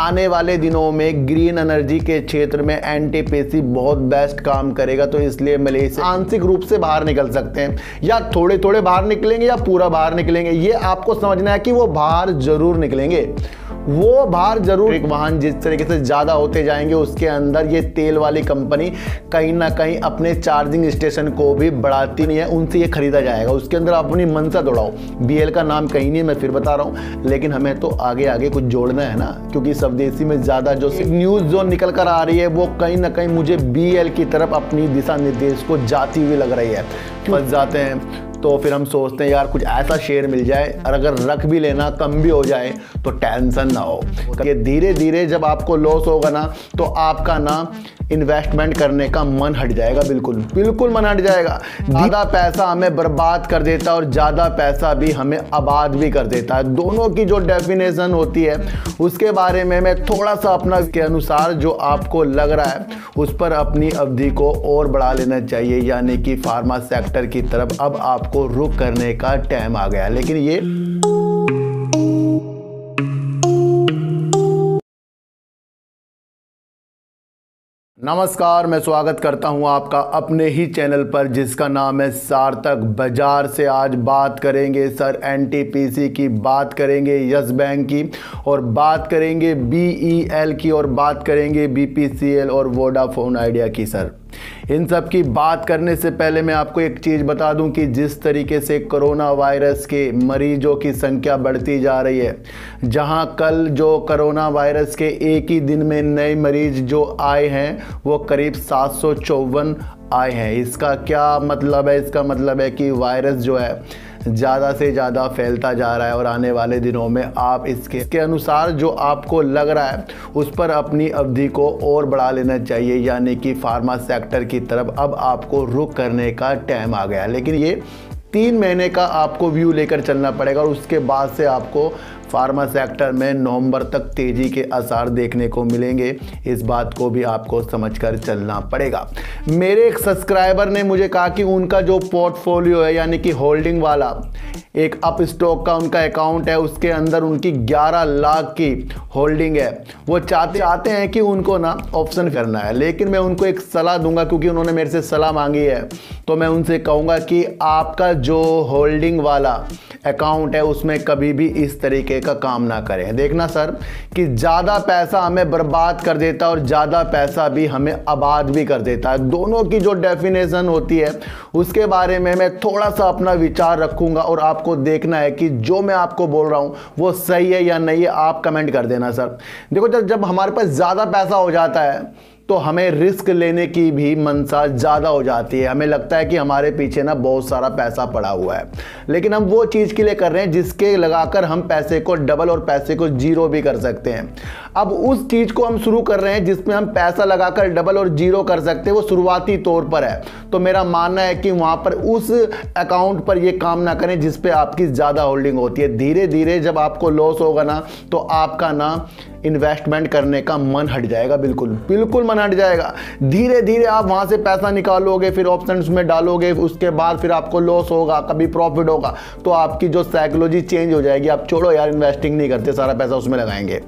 आने वाले दिनों में ग्रीन एनर्जी के क्षेत्र में एनटीपीसी बहुत बेस्ट काम करेगा तो इसलिए मलेशिया आंशिक रूप से बाहर निकल सकते हैं। या थोड़े थोड़े बाहर निकलेंगे या पूरा बाहर निकलेंगे, ये आपको समझना है कि वो बाहर ज़रूर निकलेंगे। वो बाहर ज़रूर एक वाहन जिस तरीके से ज़्यादा होते जाएँगे उसके अंदर ये तेल वाली कंपनी कहीं ना कहीं अपने चार्जिंग स्टेशन को भी बढ़ाती नहीं है उनसे ये खरीदा जाएगा। उसके अंदर अपनी मनसा दौड़ाओ। बीएल का नाम कहीं नहीं मैं फिर बता रहा हूँ। लेकिन हमें तो आगे आगे कुछ जोड़ना है ना? क्योंकि स्वदेशी में ज़्यादा जो न्यूज़ जो निकल कर आ रही है वो कहीं ना कहीं मुझे बीएल की तरफ़ अपनी दिशा निर्देश को जाती हुई लग रही है। फंस जाते हैं। तो फिर हम सोचते हैं, यार, कुछ ऐसा शेयर मिल जाए, और अगर रख भी लेना, कम भी हो जाए तो टेंशन ना हो। ये धीरे धीरे जब आपको लॉस होगा ना तो आपका ना इन्वेस्टमेंट करने का मन हट जाएगा, बिल्कुल। बिल्कुल मन हट जाएगा। ज़्यादा पैसा हमें बर्बाद कर देता है और ज़्यादा पैसा भी हमें आबाद भी कर देता है। दोनों की जो डेफिनेशन होती है, उसके बारे में मैं थोड़ा सा अपना के अनुसार जो आपको लग रहा है, उस पर अपनी अवधि को और बढ़ा लेना चाहिए, यानी कि फार्मा सेक्टर की तरफ़। अब आपको रुक करने का टाइम आ गया। लेकिन ये नमस्कार, मैं स्वागत करता हूँ आपका अपने ही चैनल पर, जिसका नाम है सार्थक बाज़ार से आज बात करेंगे। सर एनटीपीसी की बात करेंगे, यस बैंक की, और बात करेंगे बीईएल की, और बात करेंगे बीपीसीएल और वोडाफोन आइडिया की, सर। इन सब की बात करने से पहले मैं आपको एक चीज़ बता दूँ कि जिस तरीके से कोरोना वायरस के मरीजों की संख्या बढ़ती जा रही है, जहाँ कल जो कोरोना वायरस के एक ही दिन में नए मरीज़ जो आए हैं, वो करीब सात सौ चौवन आए हैं। इसका क्या मतलब है? इसका मतलब है कि वायरस जो है ज़्यादा से ज़्यादा फैलता जा रहा है और आने वाले दिनों में आप इसके के अनुसार जो आपको लग रहा है, उस पर अपनी अवधि को और बढ़ा लेना चाहिए। यानी कि फार्मा सेक्टर की तरफ़ अब आपको रुक करने का टाइम आ गया। लेकिन ये तीन महीने का आपको व्यू लेकर चलना पड़ेगा और उसके बाद से आपको फार्मा सेक्टर में नवंबर तक तेज़ी के आसार देखने को मिलेंगे। इस बात को भी आपको समझकर चलना पड़ेगा। मेरे एक सब्सक्राइबर ने मुझे कहा कि उनका जो पोर्टफोलियो है, यानी कि होल्डिंग वाला, एक अप स्टॉक का उनका अकाउंट है, उसके अंदर उनकी 11 लाख की होल्डिंग है। वो चाहते चाहते हैं कि उनको ना ऑप्शन करना है, लेकिन मैं उनको एक सलाह दूँगा, क्योंकि उन्होंने मेरे से सलाह मांगी है तो मैं उनसे कहूँगा कि आपका जो होल्डिंग वाला अकाउंट है, उसमें कभी भी इस तरीके का काम ना करें। देखना सर, कि ज़्यादा पैसा हमें बर्बाद कर देता है और ज़्यादा पैसा भी हमें आबाद भी कर देता है। दोनों की जो डेफिनेशन होती है, उसके बारे में मैं थोड़ा सा अपना विचार रखूँगा और आपको देखना है कि जो मैं आपको बोल रहा हूँ, वो सही है या नहीं है, आप कमेंट कर देना सर। देखो जब जब हमारे पास ज़्यादा पैसा हो जाता है तो हमें रिस्क लेने की भी मनसा ज़्यादा हो जाती है। हमें लगता है कि हमारे पीछे ना बहुत सारा पैसा पड़ा हुआ है। लेकिन हम वो चीज़ के लिए कर रहे हैं जिसके लगाकर हम पैसे को डबल और पैसे को ज़ीरो भी कर सकते हैं। अब उस चीज़ को हम शुरू कर रहे हैं जिसमें हम पैसा लगाकर डबल और ज़ीरो कर सकते हैं, वो शुरुआती तौर पर है। तो मेरा मानना है कि वहाँ पर उस अकाउंट पर ये काम ना करें जिस पे आपकी ज़्यादा होल्डिंग होती है। धीरे धीरे जब आपको लॉस होगा ना तो आपका ना इन्वेस्टमेंट करने का मन हट जाएगा, बिल्कुल। बिल्कुल मन हट जाएगा। धीरे धीरे आप वहाँ से पैसा निकालोगे, फिर ऑप्शन में डालोगे, उसके बाद फिर आपको लॉस होगा, कभी प्रॉफिट होगा। तो आपकी जो साइकोलॉजी चेंज हो जाएगी, आप छोड़ो यार इन्वेस्टिंग नहीं करते, सारा पैसा उसमें लगाएँगे।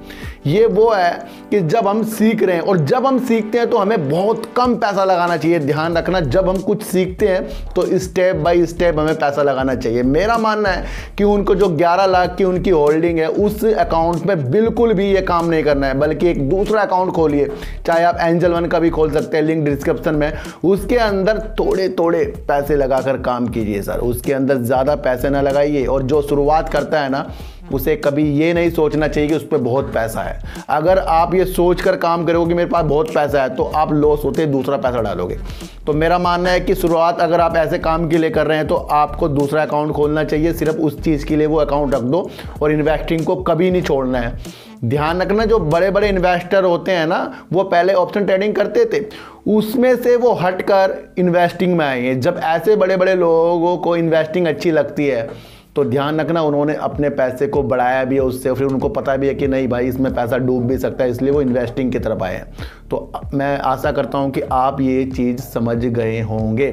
ये वो है कि जब हम सीख रहे हैं, और जब हम सीखते हैं तो हमें बहुत कम पैसा लगाना चाहिए। ध्यान रखना, जब हम कुछ सीखते हैं तो स्टेप बाय स्टेप हमें पैसा लगाना चाहिए। मेरा मानना है कि उनको जो 11 लाख की उनकी होल्डिंग है, उस अकाउंट में बिल्कुल भी ये काम नहीं करना है, बल्कि एक दूसरा अकाउंट खोलिए। चाहे आप एंजल वन का भी खोल सकते हैं लिंक डिस्क्रिप्शन में। उसके अंदर थोड़े थोड़े पैसे लगाकर काम कीजिए सर उसके अंदर ज़्यादा पैसे ना लगाइए, और जो शुरुआत करता है ना उसे कभी ये नहीं सोचना चाहिए कि उस पर बहुत पैसा है। अगर आप ये सोच कर काम करोगे कि मेरे पास बहुत पैसा है तो आप लॉस होते दूसरा पैसा डालोगे। तो मेरा मानना है कि शुरुआत अगर आप ऐसे काम के लिए कर रहे हैं तो आपको दूसरा अकाउंट खोलना चाहिए। सिर्फ़ उस चीज़ के लिए वो अकाउंट रख दो और इन्वेस्टिंग को कभी नहीं छोड़ना है। ध्यान रखना, जो बड़े बड़े इन्वेस्टर होते हैं ना, वो पहले ऑप्शन ट्रेडिंग करते थे। उसमें से वो हटकर इन्वेस्टिंग में आए हैं। जब ऐसे बड़े बड़े लोगों को इन्वेस्टिंग अच्छी लगती है तो ध्यान रखना, उन्होंने अपने पैसे को बढ़ाया भी है उससे, फिर उनको पता भी है कि नहीं भाई, इसमें पैसा डूब भी सकता है, इसलिए वो इन्वेस्टिंग की तरफ़ आए हैं। तो मैं आशा करता हूँ कि आप ये चीज़ समझ गए होंगे।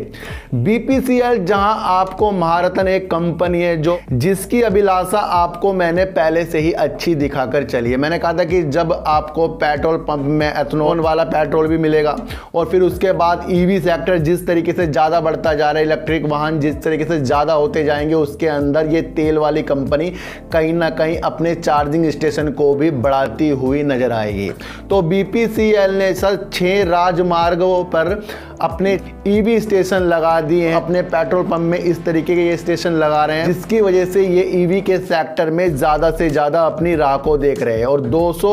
बीपीसीएल जहाँ आपको महारतन एक कंपनी है जो, जिसकी अभिलाषा आपको मैंने पहले से ही अच्छी दिखाकर चली है। मैंने कहा था कि जब आपको पेट्रोल पंप में एथनॉल वाला पेट्रोल भी मिलेगा, और फिर उसके बाद ईवी सेक्टर जिस तरीके से ज़्यादा बढ़ता जा रहा है इलेक्ट्रिक वाहन जिस तरीके से ज़्यादा होते जाएँगे, उसके अंदर ये तेल वाली कंपनी कहीं ना कहीं अपने चार्जिंग स्टेशन को भी बढ़ाती हुई नज़र आएगी। तो बीपीसीएल ने सर छह राजमार्गों पर अपने ईवी स्टेशन लगा दिए हैं। अपने पेट्रोल पंप में इस तरीके के ये स्टेशन लगा रहे हैं, जिसकी वजह से ये ईवी के सेक्टर में ज़्यादा से ज़्यादा अपनी राह को देख रहे हैं। और 200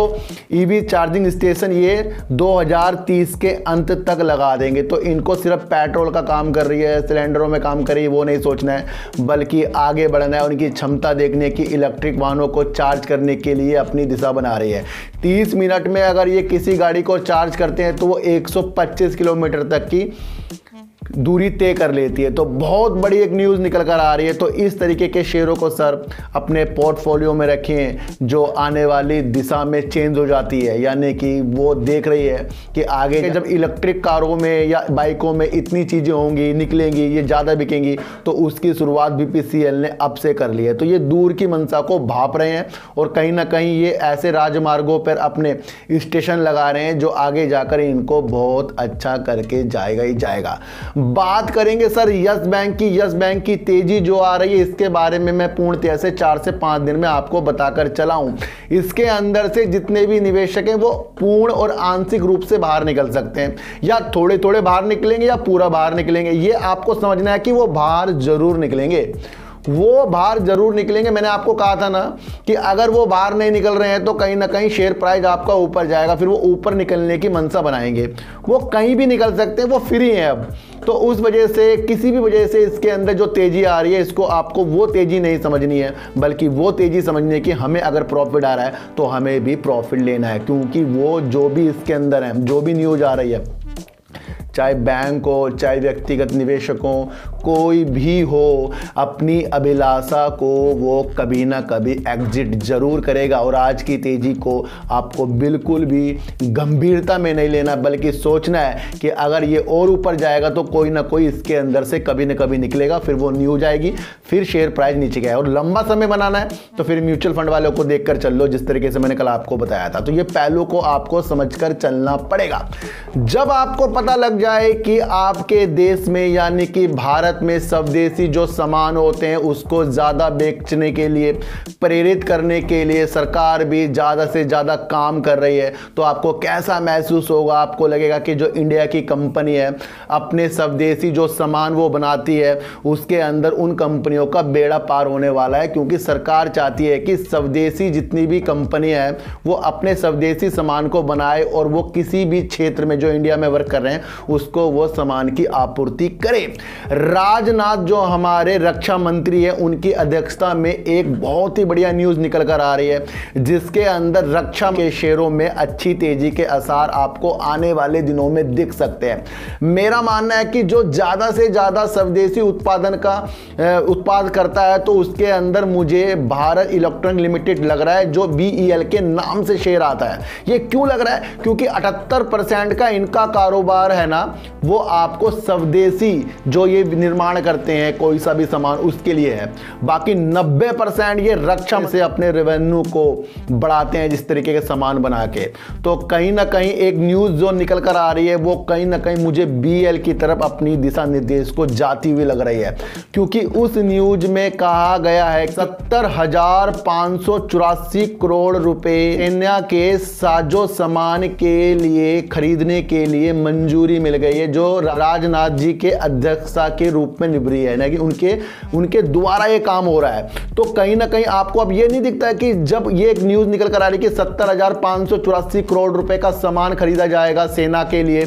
ईवी चार्जिंग स्टेशन ये 2030 के अंत तक लगा देंगे। तो इनको सिर्फ़ पेट्रोल का काम कर रही है, सिलेंडरों में काम कर रही है, वो नहीं सोचना है, बल्कि आगे बढ़ना है उनकी क्षमता देखने की इलेक्ट्रिक वाहनों को चार्ज करने के लिए अपनी दिशा बना रही है। 30 मिनट में अगर ये किसी गाड़ी को चार्ज करते हैं तो वो 125 किलोमीटर तक की aqui. दूरी तय कर लेती है। तो बहुत बड़ी एक न्यूज़ निकल कर आ रही है। तो इस तरीके के शेयरों को सर अपने पोर्टफोलियो में रखें जो आने वाली दिशा में चेंज हो जाती है। यानी कि वो देख रही है कि आगे जब इलेक्ट्रिक कारों में या बाइकों में इतनी चीज़ें होंगी निकलेंगी ये ज़्यादा बिकेंगी तो उसकी शुरुआत बीपीसीएल ने अब से कर ली है। तो ये दूर की मंशा को भाप रहे हैं और कहीं ना कहीं ये ऐसे राजमार्गों पर अपने स्टेशन लगा रहे हैं जो आगे जाकर इनको बहुत अच्छा करके जाएगा ही जाएगा। बात करेंगे सर, यस बैंक की, यस बैंक की तेज़ी जो आ रही है, इसके बारे में मैं पूर्णतया से चार से पाँच दिन में आपको बताकर चला हूँ। इसके अंदर से जितने भी निवेशक हैं, वो पूर्ण और आंशिक रूप से बाहर निकल सकते हैं। या थोड़े थोड़े बाहर निकलेंगे या पूरा बाहर निकलेंगे, ये आपको समझना है कि वो बाहर ज़रूर निकलेंगे। वो बाहर ज़रूर निकलेंगे। मैंने आपको कहा था ना कि अगर वो बाहर नहीं निकल रहे हैं तो कहीं ना कहीं शेयर प्राइस आपका ऊपर जाएगा, फिर वो ऊपर निकलने की मनसा बनाएँगे। वो कहीं भी निकल सकते हैं, वो फ्री हैं अब। तो उस वजह से, किसी भी वजह से इसके अंदर जो तेज़ी आ रही है, इसको आपको वो तेज़ी नहीं समझनी है, बल्कि वो तेज़ी समझनी है कि हमें अगर प्रॉफिट आ रहा है तो हमें भी प्रॉफिट लेना है, क्योंकि वो जो भी इसके अंदर है, जो भी न्यूज़ आ रही है चाहे बैंक हो, चाहे व्यक्तिगत निवेशकों, कोई भी हो, अपनी अभिलाषा को वो कभी ना कभी एग्जिट ज़रूर करेगा और आज की तेज़ी को आपको बिल्कुल भी गंभीरता में नहीं लेना, बल्कि सोचना है कि अगर ये और ऊपर जाएगा तो कोई ना कोई इसके अंदर से कभी ना कभी निकलेगा, फिर वो न्यूज़ आएगी, फिर शेयर प्राइस नीचे गया और लंबा समय बनाना है तो फिर म्यूचुअल फंड वालों को देखकर चल लो, जिस तरीके से मैंने कल आपको बताया था। तो ये पहलू को आपको समझकर चलना पड़ेगा। जब आपको पता लग जाए कि आपके देश में, यानी कि भारत में स्वदेशी जो सामान होते हैं, उसको ज़्यादा बेचने के लिए, प्रेरित करने के लिए सरकार भी ज़्यादा से ज़्यादा काम कर रही है। तो आपको कैसा महसूस होगा? आपको लगेगा कि जो इंडिया की कंपनी है, अपने स्वदेशी जो सामान वो बनाती है, उसके अंदर उन कंपनियों का बेड़ा पार होने वाला है, क्योंकि सरकार चाहती है कि स्वदेशी जितनी भी कंपनी है, वो अपने स्वदेशी सामान को बनाए और वो किसी भी क्षेत्र में जो इंडिया में वर्क कर रहे हैं उसको वो सामान की आपूर्ति करे। राजनाथ जो हमारे रक्षा मंत्री है, उनकी अध्यक्षता में एक बहुत ही बढ़िया न्यूज़ निकल कर आ रही है, जिसके अंदर रक्षा के शेयरों में अच्छी तेज़ी के असर आपको आने वाले दिनों में दिख सकते हैं। मेरा मानना है कि जो ज़्यादा से ज़्यादा स्वदेशी उत्पादन का उत्पाद करता है तो उसके अंदर मुझे भारत इलेक्ट्रॉनिक लिमिटेड लग रहा है, जो बी के नाम से शेयर आता है। ये क्यों लग रहा है? क्योंकि अठहत्तर का इनका कारोबार है ना वो आपको स्वदेशी जो ये निर्माण करते हैं कोई सा भी सामान उसके लिए है। बाकी 90 परसेंट ये रक्षा से अपने रेवेन्यू को बढ़ाते हैं जिस तरीके के सामान बना के। तो कहीं ना कहीं एक न्यूज़ जो निकल कर आ रही है वो कहीं ना कहीं मुझे बीएल की तरफ़ अपनी दिशा निर्देश को जाती हुई लग रही है। क्योंकि उस न्यूज़ में कहा गया है सत्तर हज़ार पाँच सौ चौरासी करोड़ रुपए सेना के साजो सामान के लिए खरीदने के लिए मंजूरी मिल गई है, जो राजनाथ जी के अध्यक्षता के रूप में निभरी है ना कि उनके उनके द्वारा ये काम हो रहा है। तो कहीं ना कहीं आपको अब ये नहीं दिखता है कि जब ये एक न्यूज़ निकल कर आ रही कि सत्तर करोड़ रुपए का सामान खरीदा जाएगा सेना के लिए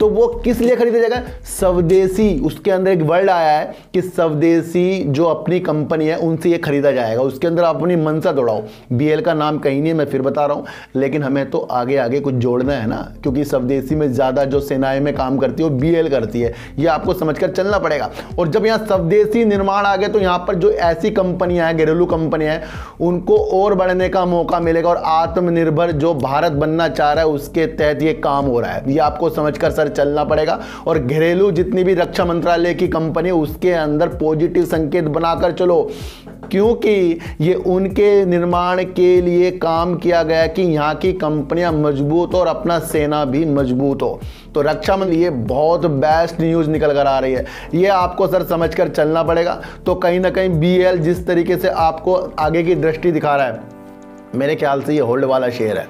तो वो किस लिए खरीदा जाएगा? स्वदेशी। उसके अंदर एक वर्ड आया है कि स्वदेशी जो अपनी कंपनी है, उनसे ये खरीदा जाएगा। उसके अंदर आप अपनी मनसा दौड़ाओ। बीएल का नाम कहीं नहीं है, मैं फिर बता रहा हूँ। लेकिन हमें तो आगे आगे कुछ जोड़ना है ना? क्योंकि स्वदेशी में ज़्यादा जो सेनाएँ में काम करती है, वो बीएल करती है। ये आपको समझकर चलना पड़ेगा। और जब यहाँ स्वदेशी निर्माण आ गए तो यहाँ पर जो ऐसी कंपनियाँ हैं, घरेलू कंपनियाँ हैं, उनको और बढ़ने का मौका मिलेगा। और आत्मनिर्भर जो भारत बनना चाह रहा है, उसके तहत ये काम हो रहा है। ये आपको समझकर सर चलना पड़ेगा। और घरेलू जितनी भी रक्षा मंत्रालय की कंपनी उसके अंदर पॉजिटिव संकेत बनाकर चलो। क्योंकि ये उनके निर्माण के लिए काम किया गया कि यहाँ की कंपनियाँ मज़बूत और अपना सेना भी मज़बूत हो। तो रक्षा मंत्री ये बहुत बेस्ट न्यूज़ निकल कर आ रही है। ये आपको सर समझकर चलना पड़ेगा। तो कहीं ना कहीं बीएल जिस तरीके से आपको आगे की दृष्टि दिखा रहा है, मेरे ख्याल से ये होल्ड वाला शेयर है।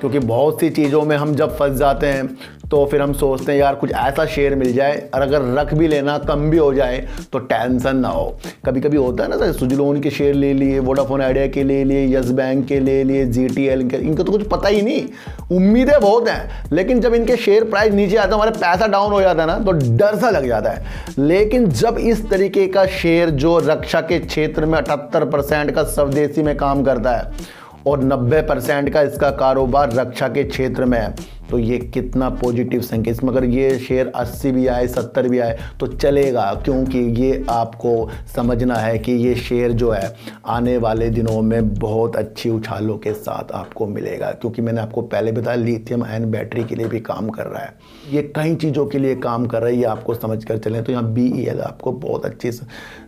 क्योंकि बहुत सी चीज़ों में हम जब फंस जाते हैं तो फिर हम सोचते हैं, यार, कुछ ऐसा शेयर मिल जाए, और अगर रख भी लेना, कम भी हो जाए तो टेंशन ना हो। कभी कभी होता है ना, सर सुजलोन के शेयर ले लिए, वोडाफोन आइडिया के ले लिए, यस बैंक के ले लिए, जी टी एल के, इनका तो कुछ पता ही नहीं। उम्मीदें बहुत हैं, लेकिन जब इनके शेयर प्राइस नीचे आता है, हमारा पैसा डाउन हो जाता है ना तो डर सा लग जाता है। लेकिन जब इस तरीके का शेयर जो रक्षा के क्षेत्र में अठहत्तर परसेंट का स्वदेशी में काम करता है, और 90 परसेंट का इसका कारोबार रक्षा के क्षेत्र में है तो ये कितना पॉजिटिव संकेत। इसमें अगर ये शेयर 80 भी आए 70 भी आए तो चलेगा, क्योंकि ये आपको समझना है कि ये शेयर जो है, आने वाले दिनों में बहुत अच्छी उछालों के साथ आपको मिलेगा। क्योंकि मैंने आपको पहले बताया लिथियम आयन बैटरी के लिए भी काम कर रहा है। ये कई चीज़ों के लिए काम कर रहा है, ये आपको समझ कर चलें। तो यहाँ बी आपको बहुत अच्छी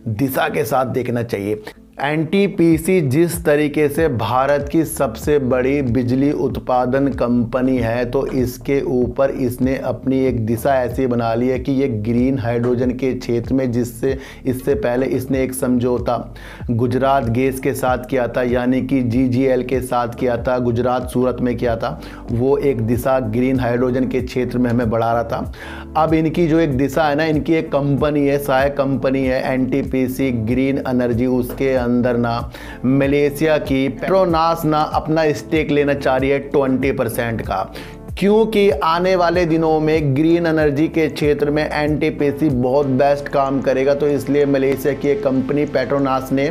दिशा के साथ देखना चाहिए। एनटीपीसी जिस तरीके से भारत की सबसे बड़ी बिजली उत्पादन कंपनी है तो इसके ऊपर इसने अपनी एक दिशा ऐसी बना ली है कि ये ग्रीन हाइड्रोजन के क्षेत्र में जिससे, इससे पहले इसने एक समझौता गुजरात गैस के साथ किया था, यानी कि जीजीएल के साथ किया था, गुजरात सूरत में किया था, वो एक दिशा ग्रीन हाइड्रोजन के क्षेत्र में हमें बढ़ा रहा था। अब इनकी जो एक दिशा है ना, इनकी एक कंपनी है, सहायक कंपनी है एनटीपीसी ग्रीन एनर्जी, उसके अंदर ना। मलेशिया की पेट्रोनास ना अपना स्टेक लेना चाह रही है ट्वेंटी परसेंट का। क्योंकि आने वाले दिनों में ग्रीन एनर्जी के क्षेत्र में एनटीपीसी बहुत बेस्ट काम करेगा तो इसलिए मलेशिया की एक कंपनी पेट्रोनास ने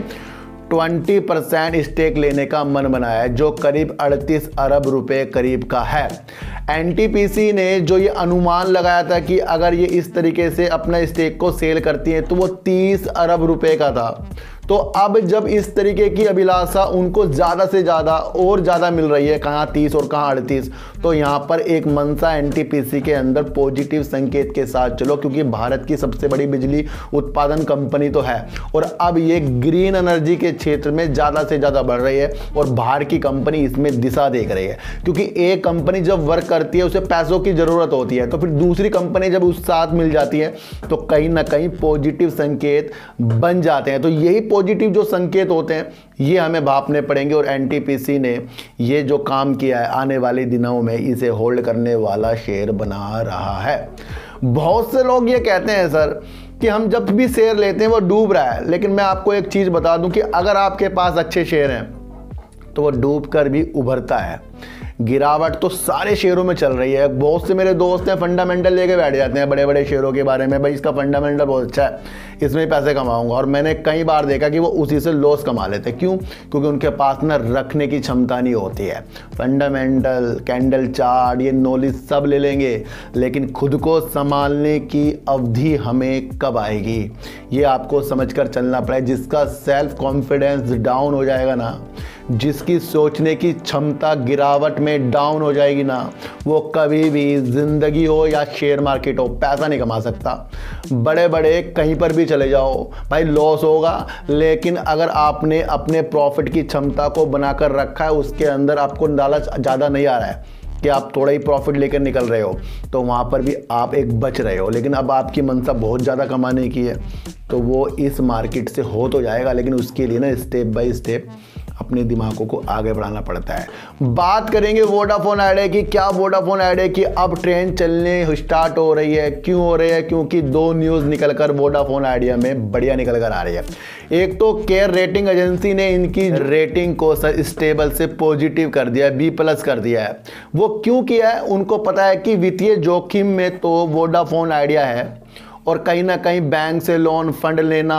20 परसेंट स्टेक लेने का मन बनाया है, जो करीब 38 अरब रुपए करीब का है। एनटीपीसी ने जो ये अनुमान लगाया था कि अगर ये इस तरीके से अपना स्टेक को सेल करती है तो वो 30 अरब रुपए का था। तो अब जब इस तरीके की अभिलाषा उनको ज़्यादा से ज़्यादा और ज़्यादा मिल रही है, कहाँ तीस और कहाँ अड़तीस तो यहाँ पर एक मनसा एनटीपीसी के अंदर पॉजिटिव संकेत के साथ चलो, क्योंकि भारत की सबसे बड़ी बिजली उत्पादन कंपनी तो है। और अब ये ग्रीन एनर्जी के क्षेत्र में ज़्यादा से ज़्यादा बढ़ रही है और बाहर की कंपनी इसमें दिशा देख रही है। क्योंकि एक कंपनी जब वर्क करती है, उसे पैसों की ज़रूरत होती है तो फिर दूसरी कंपनी जब उस साथ मिल जाती है तो कहीं ना कहीं पॉजिटिव संकेत बन जाते हैं। तो यही पॉजिटिव जो संकेत होते हैं, ये हमें भापने पड़ेंगे और एनटीपीसी ने ये जो काम किया है, आने वाले दिनों में इसे होल्ड करने वाला शेयर बना रहा है। बहुत से लोग ये कहते हैं, सर, कि हम जब भी शेयर लेते हैं, वो डूब रहा है। लेकिन मैं आपको एक चीज़ बता दूँ कि अगर आपके पास अच्छे शेयर हैं तो वो डूब कर भी उभरता है। गिरावट तो सारे शेयरों में चल रही है। बहुत से मेरे दोस्त हैं फंडामेंटल लेके बैठ जाते हैं बड़े बड़े शेयरों के बारे में। भाई, इसका फंडामेंटल बहुत अच्छा है। इसमें पैसे कमाऊँगा। और मैंने कई बार देखा कि वो उसी से लॉस कमा लेते हैं। क्यों? क्योंकि उनके पास ना रखने की क्षमता नहीं होती है। फंडामेंटल कैंडल चार्ट ये नॉलेज सब ले लेंगे। लेकिन खुद को संभालने की अवधि हमें कब आएगी? ये आपको समझ कर चलना पड़ेगा। जिसका सेल्फ कॉन्फिडेंस डाउन हो जाएगा ना जिसकी सोचने की क्षमता गिरावट में डाउन हो जाएगी ना, वो कभी भी ज़िंदगी हो या शेयर मार्केट हो, पैसा नहीं कमा सकता। बड़े बड़े कहीं पर भी चले जाओ, भाई लॉस होगा, लेकिन अगर आपने अपने प्रॉफिट की क्षमता को बनाकर रखा है, उसके अंदर आपको लालच ज़्यादा नहीं आ रहा है कि आप थोड़ा ही प्रॉफिट लेकर निकल रहे हो तो वहाँ पर भी आप एक बच रहे हो। लेकिन अब आपकी मनसा बहुत ज़्यादा कमाने की है तो वो इस मार्केट से हो तो जाएगा, लेकिन उसके लिए ना स्टेप बाय स्टेप अपने दिमागों को आगे बढ़ाना पड़ता है। बात करेंगे वोडाफोन आइडिया की। क्या वोडाफोन आइडिया की अब ट्रेन चलने स्टार्ट हो रही है? क्यों हो रही है? क्योंकि दो न्यूज़ निकल कर वोडाफोन आइडिया में बढ़िया निकल कर आ रही है। एक तो केयर रेटिंग एजेंसी ने इनकी रेटिंग को स्टेबल से पॉजिटिव कर दिया है बी प्लस कर दिया है। वो क्यों किया है? उनको पता है कि वित्तीय जोखिम में तो वोडाफोन आइडिया है। और कहीं ना कहीं बैंक से लोन फंड लेना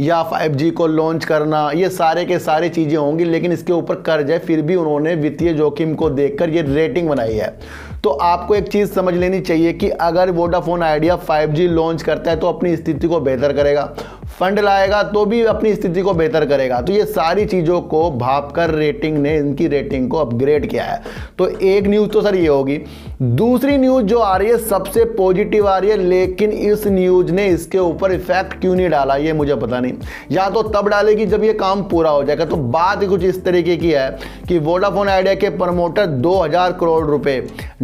या 5G को लॉन्च करना, ये सारे के सारे चीज़ें होंगी, लेकिन इसके ऊपर कर्ज है, फिर भी उन्होंने वित्तीय जोखिम को देखकर ये रेटिंग बनाई है। तो आपको एक चीज़ समझ लेनी चाहिए कि अगर वोडाफोन आइडिया 5G लॉन्च करता है तो अपनी स्थिति को बेहतर करेगा। फंड लाएगा तो भी अपनी स्थिति को बेहतर करेगा। तो ये सारी चीज़ों को भापकर रेटिंग ने इनकी रेटिंग को अपग्रेड किया है। तो एक न्यूज़ तो सर ये होगी। दूसरी न्यूज़ जो आ रही है, सबसे पॉजिटिव आ रही है, लेकिन इस न्यूज़ ने इसके ऊपर इफ़ेक्ट क्यों नहीं डाला, ये मुझे पता नहीं। या तो तब डालेगी जब ये काम पूरा हो जाएगा। तो बात कुछ इस तरीके की है कि वोडाफोन आइडिया के प्रमोटर दो हज़ार करोड़ रुपए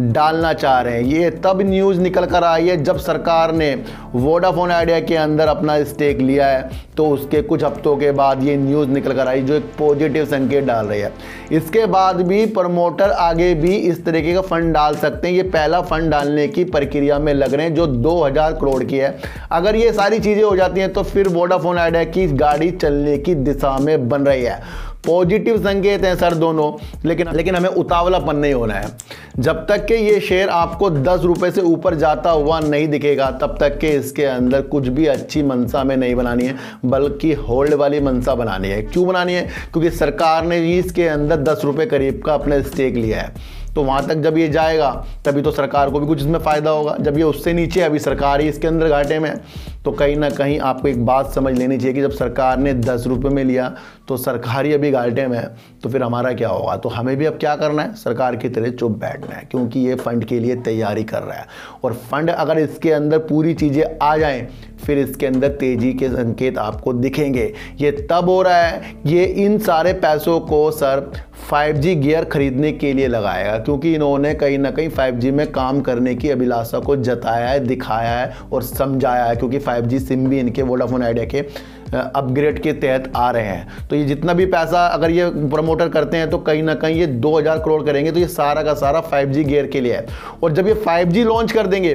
डालना चाह रहे हैं। ये तब न्यूज़ निकल कर आई है जब सरकार ने वोडाफोन आइडिया के अंदर अपना स्टेक लिया है। तो उसके कुछ हफ्तों के बाद ये न्यूज़ निकल कर आई जो एक पॉजिटिव संकेत डाल रही है। इसके बाद भी प्रमोटर आगे भी इस तरीके का फंड डाल सकते हैं। ये पहला फंड डालने की प्रक्रिया में लग रहे हैं जो 2000 करोड़ की है। अगर ये सारी चीज़ें हो जाती हैं तो फिर वोडाफोन आइडिया की गाड़ी चलने की दिशा में बन रही है। पॉजिटिव संकेत हैं सर दोनों, लेकिन लेकिन हमें उतावलापन नहीं होना है। जब तक कि ये शेयर आपको दस रुपये से ऊपर जाता हुआ नहीं दिखेगा, तब तक के इसके अंदर कुछ भी अच्छी मनसा में नहीं बनानी है, बल्कि होल्ड वाली मनसा बनानी है। क्यों बनानी है? क्योंकि सरकार ने ही इसके अंदर दस रुपये करीब का अपना स्टेक लिया है। तो वहाँ तक जब ये जाएगा, तभी तो सरकार को भी कुछ इसमें फ़ायदा होगा। जब ये उससे नीचे अभी सरकार ही इसके अंदर घाटे में तो कहीं ना कहीं आपको एक बात समझ लेनी चाहिए कि जब सरकार ने दस रुपये में लिया तो सरकारी अभी घाटे में तो फिर हमारा क्या होगा? तो हमें भी अब क्या करना है? सरकार की तरह चुप बैठना है, क्योंकि ये फ़ंड के लिए तैयारी कर रहा है। और फंड अगर इसके अंदर पूरी चीज़ें आ जाएँ, फिर इसके अंदर तेज़ी के संकेत आपको दिखेंगे। ये तब हो रहा है, ये इन सारे पैसों को सर 5G गियर खरीदने के लिए लगाएगा, क्योंकि इन्होंने कहीं ना कहीं 5G में काम करने की अभिलाषा को जताया है, दिखाया है और समझाया है, क्योंकि 5G सिम भी इनके वोडाफोन आइडिया के अपग्रेड के तहत आ रहे हैं। तो ये जितना भी पैसा अगर ये प्रमोटर करते हैं तो कहीं ना कहीं ये 2000 करोड़ करेंगे तो ये सारा का सारा 5G गियर के लिए है। और जब ये 5G लॉन्च कर देंगे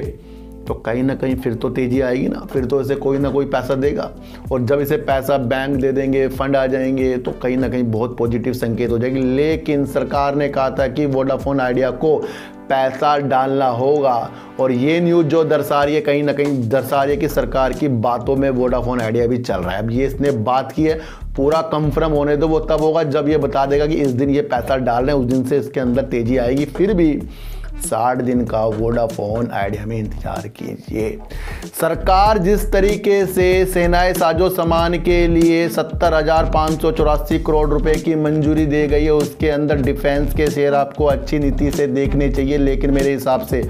तो कहीं ना कहीं फिर तो तेज़ी आएगी ना, फिर तो इसे कोई ना कोई पैसा देगा। और जब इसे पैसा बैंक दे देंगे फंड आ जाएँगे तो कहीं ना कहीं बहुत पॉजिटिव संकेत हो जाएगी। लेकिन सरकार ने कहा था कि वोडाफोन आइडिया को पैसा डालना होगा। और ये न्यूज़ जो दर्शा रही है, कहीं ना कहीं दर्शा रही है कि सरकार की बातों में वोडाफोन आइडिया भी चल रहा है। अब ये इसने बात की है, पूरा कंफर्म होने दो, वो तब होगा जब ये बता देगा कि इस दिन ये पैसा डाल रहे हैं, उस दिन से इसके अंदर तेज़ी आएगी, फिर भी साठ दिन का वोडाफोन आइडिया में इंतज़ार कीजिए। सरकार जिस तरीके से सेनाएँ साजो सामान के लिए सत्तर हज़ार पाँच सौ चौरासी करोड़ रुपए की मंजूरी दे गई है, उसके अंदर डिफेंस के शेयर आपको अच्छी नीति से देखने चाहिए, लेकिन मेरे हिसाब से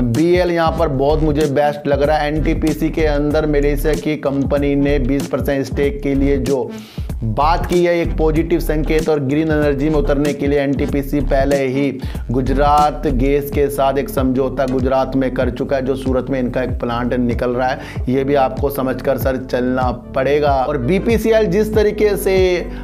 बी एल यहाँ पर बहुत मुझे बेस्ट लग रहा है। एनटीपीसी के अंदर मलेशिया की कंपनी ने बीस स्टेक के लिए जो बात की है एक पॉजिटिव संकेत और ग्रीन एनर्जी में उतरने के लिए एनटीपीसी पहले ही गुजरात गैस के साथ एक समझौता गुजरात में कर चुका है, जो सूरत में इनका एक प्लांट निकल रहा है। ये भी आपको समझकर सर चलना पड़ेगा। और बीपीसीएल जिस तरीके से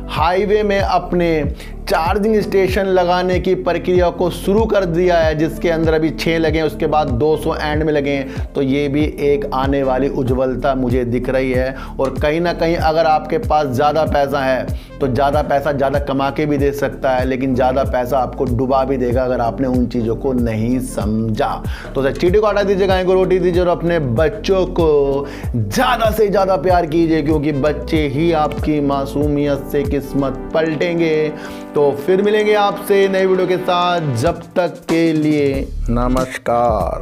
हाईवे में अपने चार्जिंग स्टेशन लगाने की प्रक्रिया को शुरू कर दिया है, जिसके अंदर अभी छः लगे उसके बाद 200 एंड में लगे हैं। तो ये भी एक आने वाली उज्ज्वलता मुझे दिख रही है। और कहीं ना कहीं अगर आपके पास ज़्यादा पैसा है तो ज़्यादा पैसा ज़्यादा कमा के भी दे सकता है, लेकिन ज़्यादा पैसा आपको डुबा भी देगा अगर आपने उन चीज़ों को नहीं समझा। तो चीटी को हटा दीजिए गाय को रोटी दीजिए और अपने बच्चों को ज़्यादा से ज़्यादा प्यार कीजिए, क्योंकि बच्चे ही आपकी मासूमियत से किस्मत पलटेंगे। फिर मिलेंगे आपसे नए वीडियो के साथ। जब तक के लिए नमस्कार।